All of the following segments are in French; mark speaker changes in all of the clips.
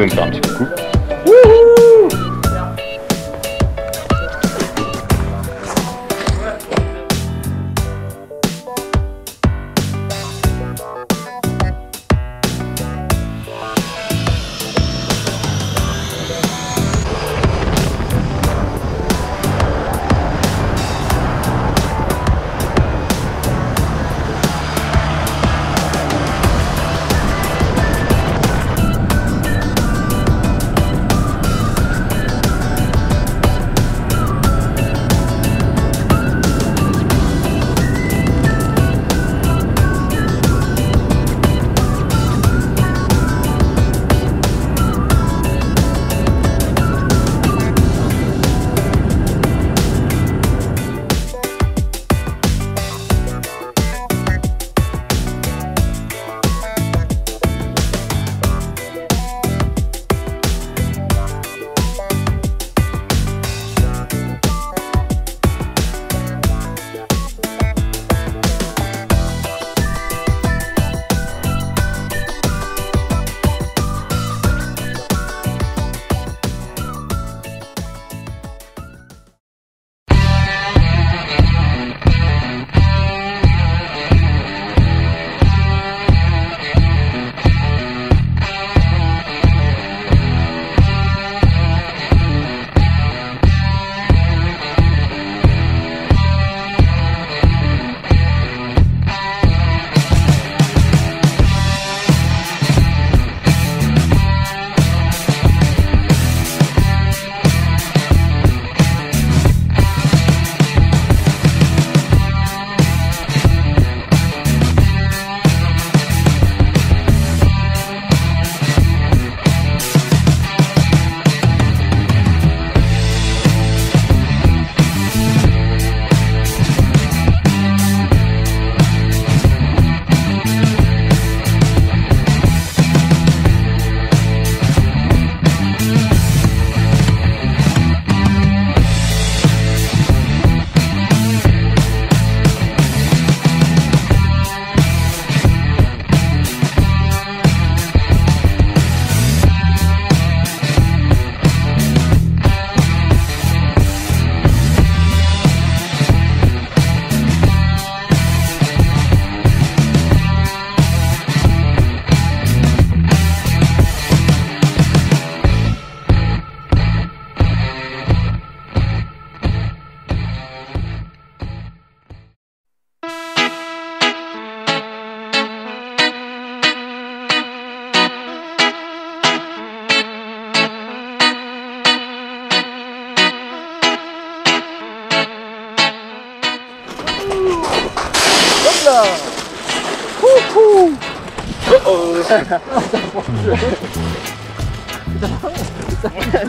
Speaker 1: Good me.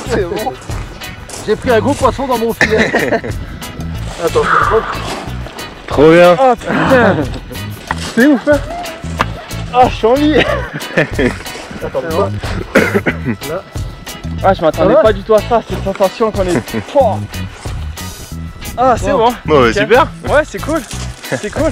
Speaker 2: C'est bon. J'ai pris un gros poisson dans mon filet. Attends,
Speaker 1: Trop bien.
Speaker 2: Ah putain C'est ouf hein Ah je suis en vie Attends,
Speaker 3: C'est bon.
Speaker 2: Là.
Speaker 3: Ah, je m'attendais pas du tout à ça, cette sensation qu'on est. Ah, c'est
Speaker 2: Bon.
Speaker 3: bon.
Speaker 1: Bon, bah, super.
Speaker 3: Ouais, c'est cool. C'est cool.